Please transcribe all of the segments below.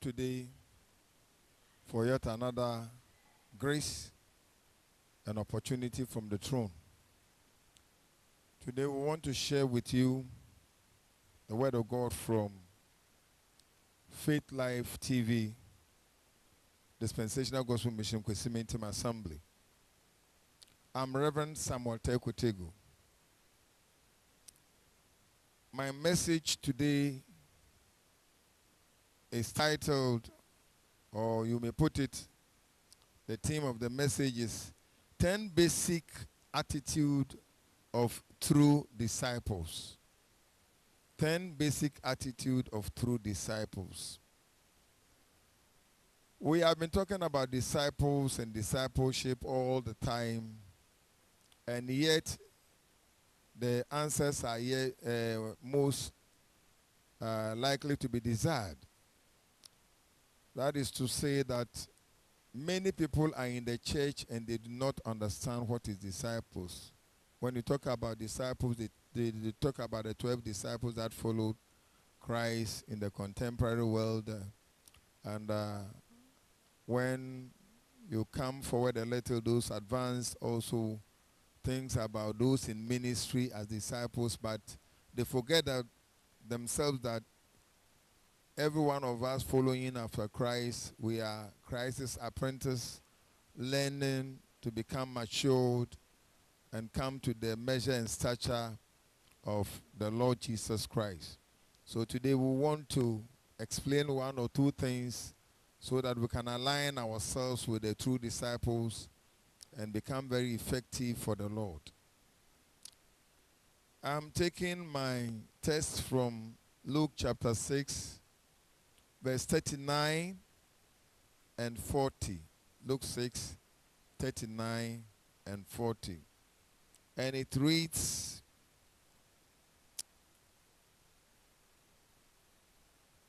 Today for yet another grace and opportunity from the throne. Today we want to share with you the Word of God from Faith Life TV, Dispensational Gospel Mission Kwesime Team Assembly. I'm Reverend Samuel Teiko-Tagoe. My message today is titled, or you may put it, the theme of the message is 10 Basic Attitude of True Disciples. 10 Basic Attitude of True Disciples. We have been talking about disciples and discipleship all the time, and yet the answers are yet, uh, most uh, likely to be desired. That is to say that many people are in the church and they do not understand what is disciples. When you talk about disciples, they, they, they talk about the 12 disciples that followed Christ in the contemporary world. And uh, when you come forward a little, those advanced also things about those in ministry as disciples, but they forget that themselves that every one of us following after Christ, we are Christ's apprentice, learning to become matured and come to the measure and stature of the Lord Jesus Christ. So today we want to explain one or two things so that we can align ourselves with the true disciples and become very effective for the Lord. I'm taking my text from Luke chapter 6, verse 39 and 40. Luke 6, 39 and 40. And it reads,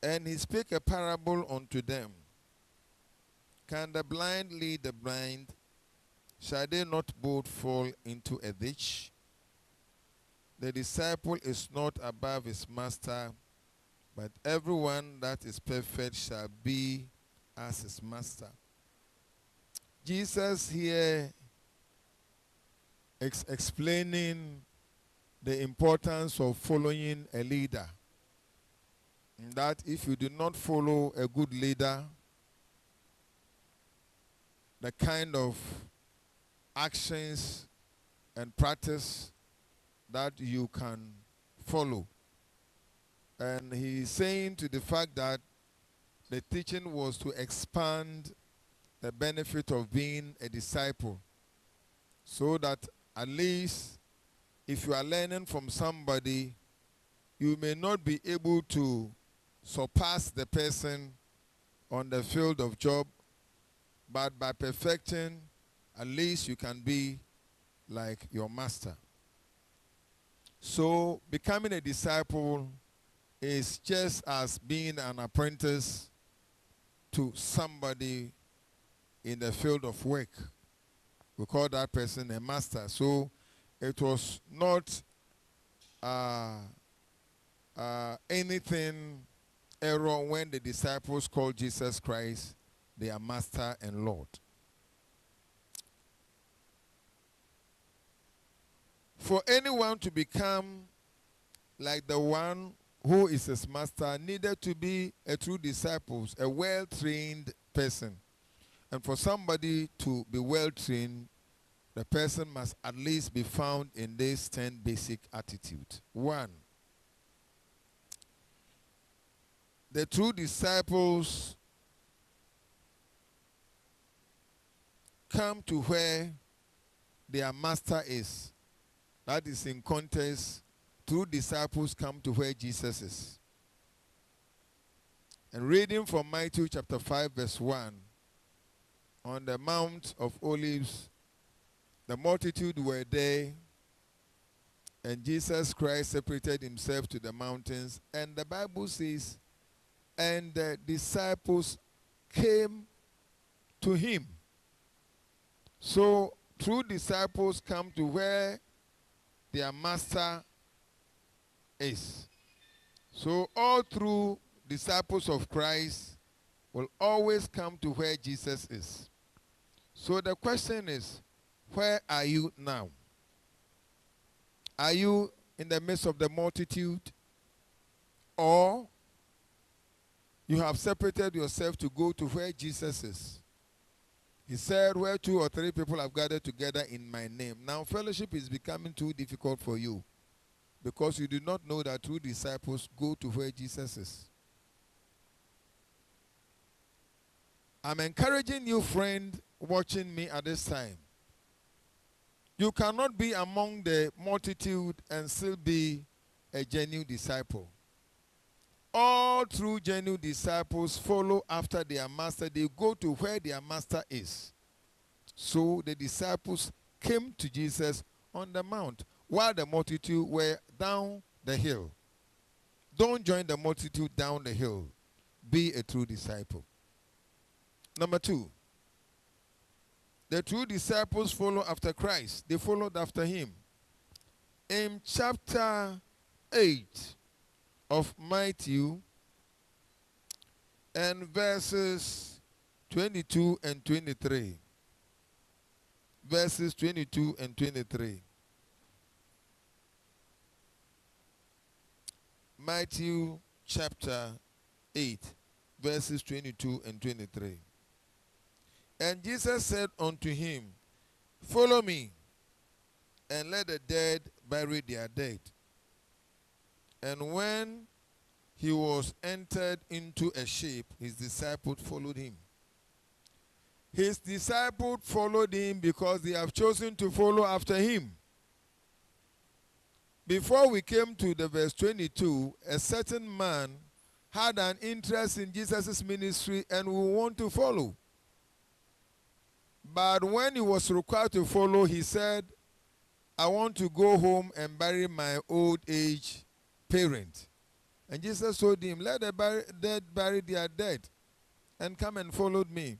And he spake a parable unto them. Can the blind lead the blind? Shall they not both fall into a ditch? The disciple is not above his master, but everyone that is perfect shall be as his master. Jesus here ex- explaining the importance of following a leader. That if you do not follow a good leader, the kind of actions and practice that you can follow. And he's saying to the fact that the teaching was to expand the benefit of being a disciple so that at least if you are learning from somebody, you may not be able to surpass the person on the field of job, but by perfecting, at least you can be like your master. So, becoming a disciple is just as being an apprentice to somebody in the field of work. We call that person a master. So, it was not uh, uh, anything error when the disciples called Jesus Christ their master and Lord. For anyone to become like the one who is his master needed to be a true disciple, a well trained person. And for somebody to be well trained, the person must at least be found in these 10 basic attitudes. One, the true disciples come to where their master is. That is in context, true disciples come to where Jesus is. And reading from Matthew chapter 5, verse 1, on the Mount of Olives, the multitude were there, and Jesus Christ separated himself to the mountains. And the Bible says, and the disciples came to him. So, true disciples come to where their master is. So, all through disciples of Christ, will always come to where Jesus is. So the question is, where are you now? Are you in the midst of the multitude? Or you have separated yourself to go to where Jesus is? He said, Where two or three people have gathered together in my name. Now, fellowship is becoming too difficult for you because you do not know that true disciples go to where Jesus is. I'm encouraging you, friend, watching me at this time. You cannot be among the multitude and still be a genuine disciple. All true genuine disciples follow after their master. They go to where their master is. So the disciples came to Jesus on the mount while the multitude were down the hill. Don't join the multitude down the hill. Be a true disciple. Number two, the true disciples follow after Christ. They followed after him. In chapter 8 of Matthew and verses 22 and 23. Verses 22 and 23. Matthew chapter 8, verses 22 and 23. And Jesus said unto him, Follow me, and let the dead bury their dead. And when he was entered into a ship, his disciples followed him. His disciples followed him because they have chosen to follow after him. Before we came to the verse 22, a certain man had an interest in Jesus' ministry and we want to follow. But when he was required to follow, he said, I want to go home and bury my old age parent. And Jesus told him, Let the dead bury their dead and come and follow me.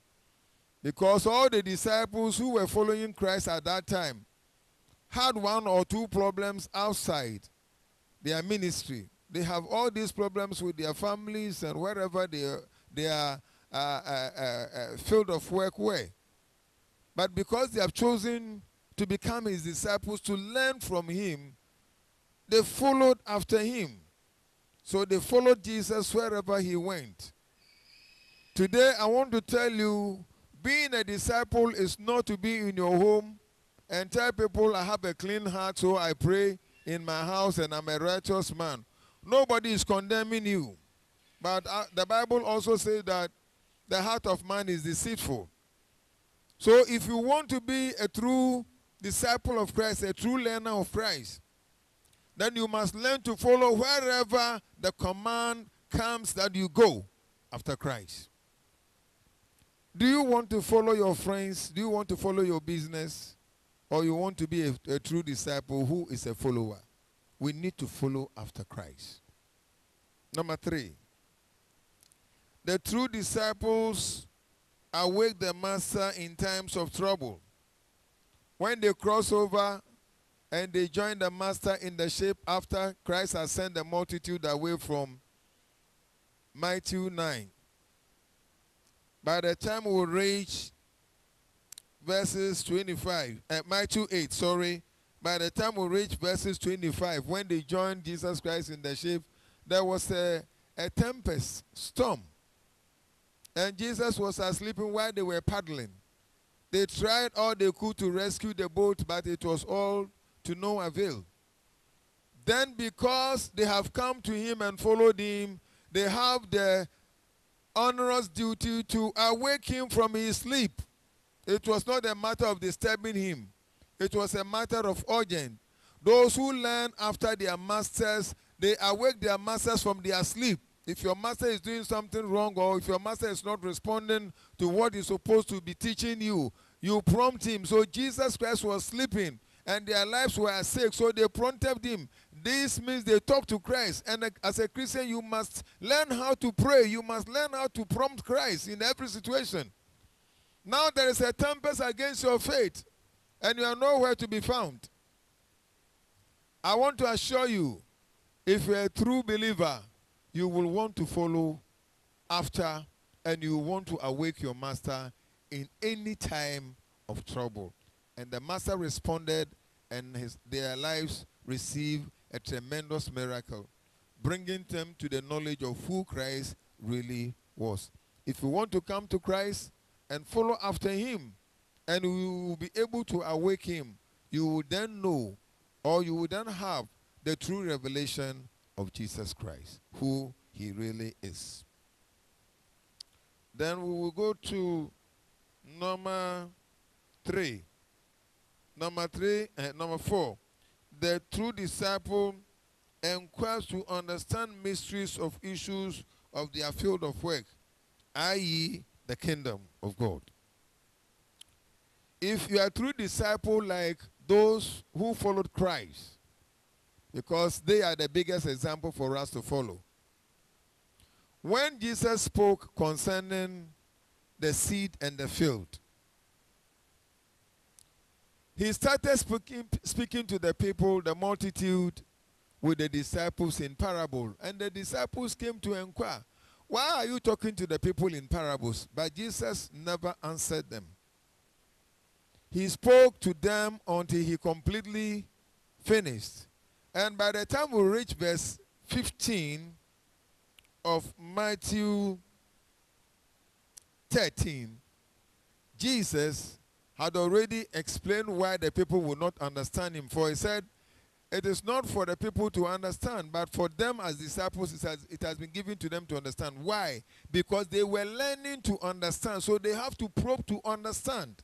Because all the disciples who were following Christ at that time had one or two problems outside their ministry. They have all these problems with their families and wherever they are uh, uh, uh, uh field of work were. But because they have chosen to become his disciples, to learn from him, they followed after him. So they followed Jesus wherever he went. Today, I want to tell you being a disciple is not to be in your home and tell people I have a clean heart, so I pray in my house and I'm a righteous man. Nobody is condemning you. But uh, the Bible also says that the heart of man is deceitful. So if you want to be a true disciple of Christ, a true learner of Christ, then you must learn to follow wherever the command comes that you go after Christ. Do you want to follow your friends? Do you want to follow your business? Or you want to be a, a true disciple who is a follower? We need to follow after Christ. Number three, the true disciples awake the master in times of trouble. When they cross over and they join the master in the ship after Christ has sent the multitude away from Matthew 9. By the time we reach verses 25, uh, Matthew 8, sorry, by the time we reach verses 25, when they joined Jesus Christ in the ship, there was a, a tempest, storm. And Jesus was asleep while they were paddling. They tried all they could to rescue the boat, but it was all to no avail. Then, because they have come to him and followed him, they have the onerous duty to awake him from his sleep. It was not a matter of disturbing him, it was a matter of urgent. Those who learn after their masters, they awake their masters from their sleep. If your master is doing something wrong or if your master is not responding to what he's supposed to be teaching you, you prompt him. So Jesus Christ was sleeping and their lives were at stake, so they prompted him. This means they talk to Christ. And as a Christian, you must learn how to pray. You must learn how to prompt Christ in every situation. Now there is a tempest against your faith, and you are nowhere to be found. I want to assure you, if you're a true believer, you will want to follow after and you want to awake your master in any time of trouble. And the master responded, and his, their lives received a tremendous miracle, bringing them to the knowledge of who Christ really was. If you want to come to Christ and follow after him, and you will be able to awake him, you will then know or you will then have the true revelation of Jesus Christ, who he really is. Then we will go to number three. Number three, uh, number four. The true disciple inquires to understand mysteries of issues of their field of work, i.e., the kingdom of God. If you are a true disciple like those who followed Christ, because they are the biggest example for us to follow. When Jesus spoke concerning the seed and the field, he started speaking, speaking to the people, the multitude, with the disciples in parable. And the disciples came to inquire, Why are you talking to the people in parables? But Jesus never answered them. He spoke to them until he completely finished. And by the time we reach verse 15 of Matthew 13, Jesus had already explained why the people would not understand him. For he said, It is not for the people to understand, but for them as disciples, it has, it has been given to them to understand. Why? Because they were learning to understand, so they have to probe to understand.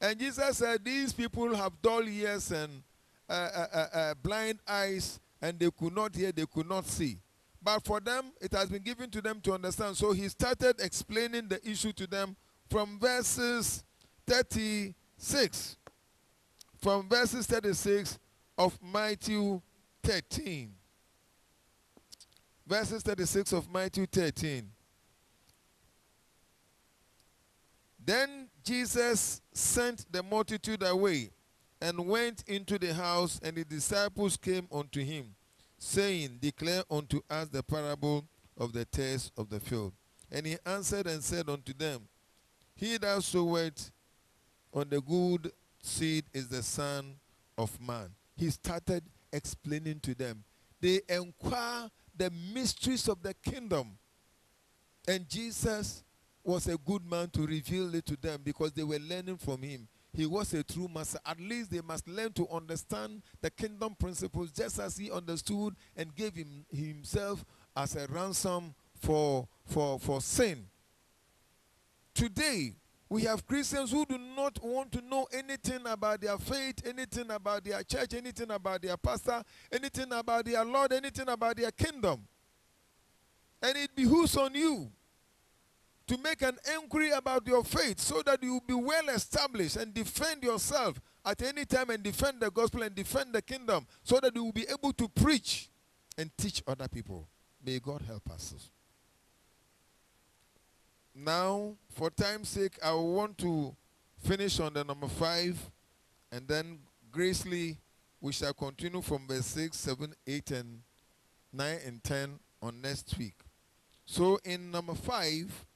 And Jesus said, These people have dull ears and uh, uh, uh, uh, blind eyes, and they could not hear, they could not see. But for them, it has been given to them to understand. So he started explaining the issue to them from verses 36. From verses 36 of Matthew 13. Verses 36 of Matthew 13. Then Jesus sent the multitude away and went into the house, and the disciples came unto him, saying, Declare unto us the parable of the tares of the field. And he answered and said unto them, He that soweth on the good seed is the Son of Man. He started explaining to them. They inquire the mysteries of the kingdom. And Jesus was a good man to reveal it to them because they were learning from him he was a true master. At least they must learn to understand the kingdom principles just as he understood and gave him, himself as a ransom for, for, for sin. Today, we have Christians who do not want to know anything about their faith, anything about their church, anything about their pastor, anything about their Lord, anything about their kingdom. And it behooves on you to make an inquiry about your faith so that you will be well established and defend yourself at any time and defend the gospel and defend the kingdom so that you will be able to preach and teach other people. May God help us. Now, for time's sake, I want to finish on the number five and then gracefully we shall continue from verse 6, 7, 8, and 9 and 10 on next week. So in number 5,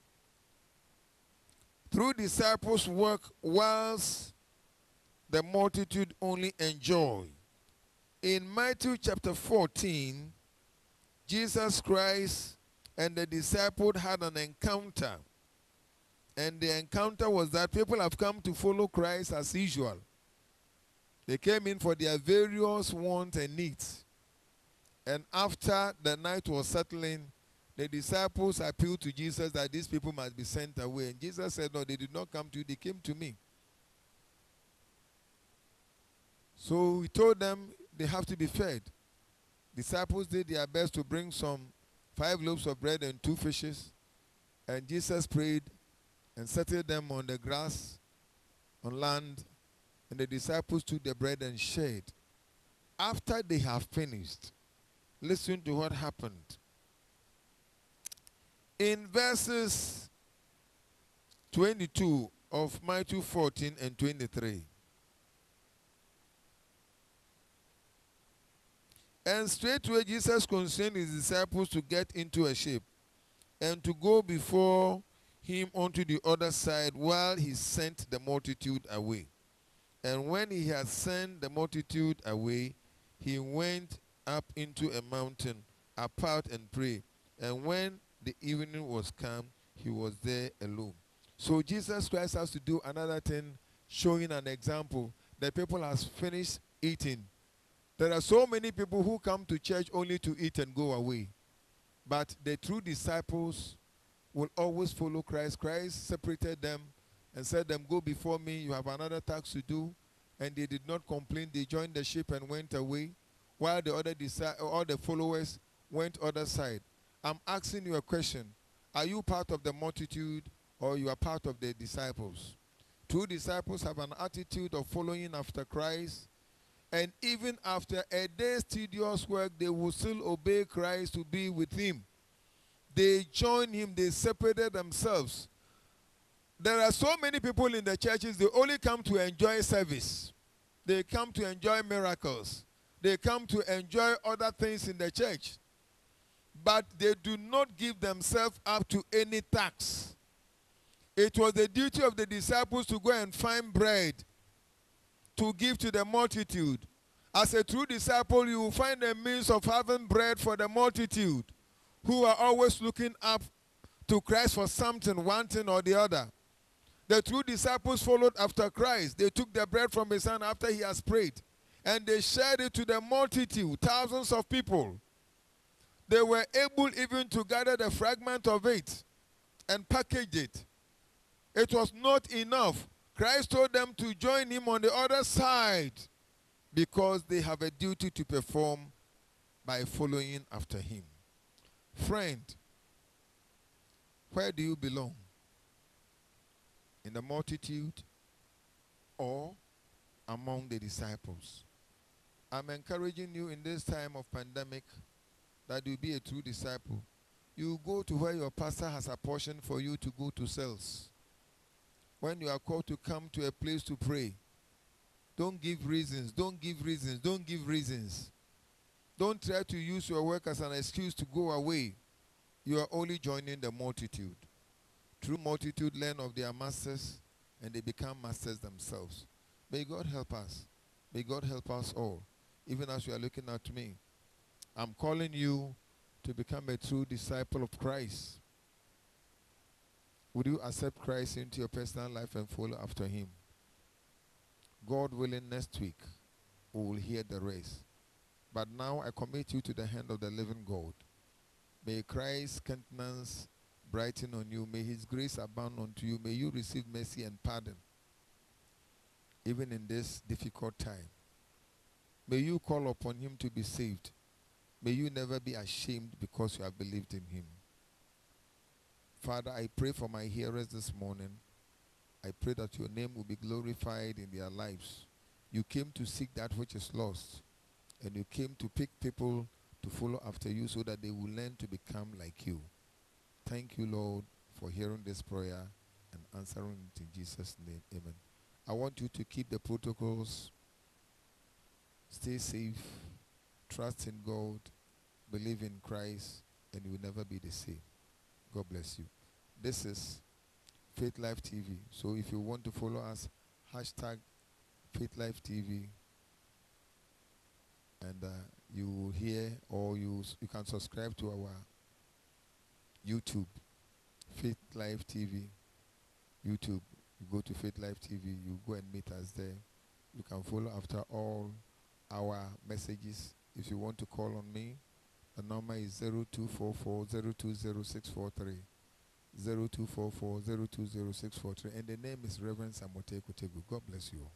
through disciples' work whilst the multitude only enjoy. In Matthew chapter 14, Jesus Christ and the disciple had an encounter. And the encounter was that people have come to follow Christ as usual. They came in for their various wants and needs. And after the night was settling, the disciples appealed to Jesus that these people must be sent away. And Jesus said, No, they did not come to you, they came to me. So he told them they have to be fed. Disciples did their best to bring some five loaves of bread and two fishes. And Jesus prayed and settled them on the grass, on land. And the disciples took the bread and shared. After they have finished, listen to what happened in verses 22 of Matthew 14 and 23. And straightway Jesus constrained his disciples to get into a ship and to go before him onto the other side while he sent the multitude away. And when he had sent the multitude away, he went up into a mountain apart and prayed. And when the evening was come, he was there alone. So Jesus Christ has to do another thing, showing an example. The people has finished eating. There are so many people who come to church only to eat and go away. But the true disciples will always follow Christ. Christ separated them and said them, Go before me, you have another task to do. And they did not complain. They joined the ship and went away, while the other all the followers went other side. I'm asking you a question. Are you part of the multitude or you are part of the disciples? True disciples have an attitude of following after Christ. And even after a day's tedious work, they will still obey Christ to be with him. They joined him, they separated themselves. There are so many people in the churches, they only come to enjoy service. They come to enjoy miracles. They come to enjoy other things in the church. But they do not give themselves up to any tax. It was the duty of the disciples to go and find bread to give to the multitude. As a true disciple, you will find a means of having bread for the multitude who are always looking up to Christ for something, one thing or the other. The true disciples followed after Christ. They took the bread from his hand after he has prayed, and they shared it to the multitude, thousands of people. They were able even to gather the fragment of it and package it. It was not enough. Christ told them to join him on the other side because they have a duty to perform by following after him. Friend, where do you belong? In the multitude or among the disciples? I'm encouraging you in this time of pandemic that you be a true disciple. You go to where your pastor has apportioned for you to go to cells. When you are called to come to a place to pray, don't give reasons, don't give reasons, don't give reasons. Don't try to use your work as an excuse to go away. You are only joining the multitude. True multitude learn of their masters and they become masters themselves. May God help us. May God help us all. Even as you are looking at me, I'm calling you to become a true disciple of Christ. Would you accept Christ into your personal life and follow after him? God willing, next week we will hear the rest. But now I commit you to the hand of the living God. May Christ's countenance brighten on you. May his grace abound unto you. May you receive mercy and pardon, even in this difficult time. May you call upon him to be saved. May you never be ashamed because you have believed in him. Father, I pray for my hearers this morning. I pray that your name will be glorified in their lives. You came to seek that which is lost and you came to pick people to follow after you so that they will learn to become like you. Thank you, Lord, for hearing this prayer and answering it in Jesus' name. Amen. I want you to keep the protocols, stay safe, trust in God, believe in Christ, and you will never be the same. God bless you. This is Faith Life TV. So if you want to follow us, hashtag Faith Life TV and uh, you will hear or you you can subscribe to our YouTube, Faith Life TV, YouTube. You go to Faith Life TV, you go and meet us there. You can follow after all our messages. If you want to call on me, the number is 0244 020643. 0244 020643. And the name is Reverend Samuel Teiko-Tagoe. God bless you.